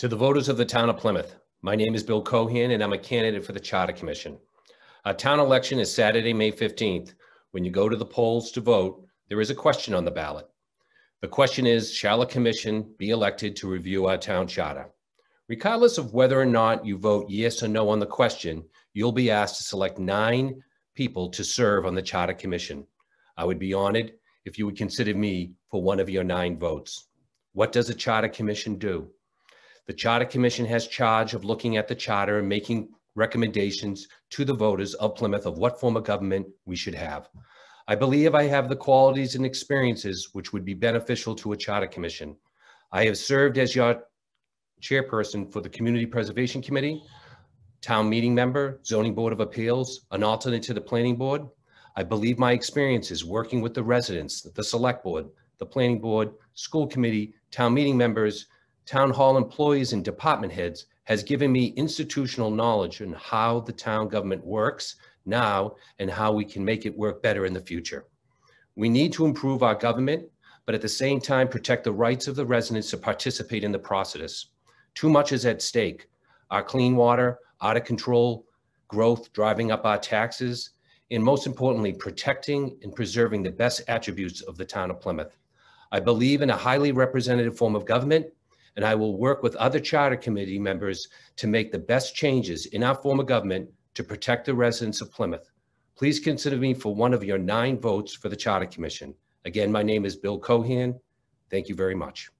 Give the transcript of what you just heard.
To the voters of the town of Plymouth, my name is Bill Keohan and I'm a candidate for the Charter Commission. Our town election is Saturday, May 15th. When you go to the polls to vote, there is a question on the ballot. The question is, shall a commission be elected to review our town charter? Regardless of whether or not you vote yes or no on the question, you'll be asked to select nine people to serve on the Charter Commission. I would be honored if you would consider me for one of your nine votes. What does a Charter Commission do? The Charter Commission has charge of looking at the charter and making recommendations to the voters of Plymouth of what form of government we should have. I believe I have the qualities and experiences which would be beneficial to a Charter Commission. I have served as your chairperson for the Community Preservation Committee, town meeting member, zoning board of appeals, an alternate to the planning board. I believe my experiences working with the residents, the select board, the planning board, school committee, town meeting members, town hall employees and department heads has given me institutional knowledge on how the town government works now and how we can make it work better in the future. We need to improve our government, but at the same time protect the rights of the residents to participate in the process. Too much is at stake. Our clean water, out of control growth driving up our taxes, and most importantly, protecting and preserving the best attributes of the town of Plymouth. I believe in a highly representative form of government, and I will work with other charter committee members to make the best changes in our form of government to protect the residents of Plymouth. Please consider me for one of your nine votes for the Charter Commission. Again, my name is Bill Keohan. Thank you very much.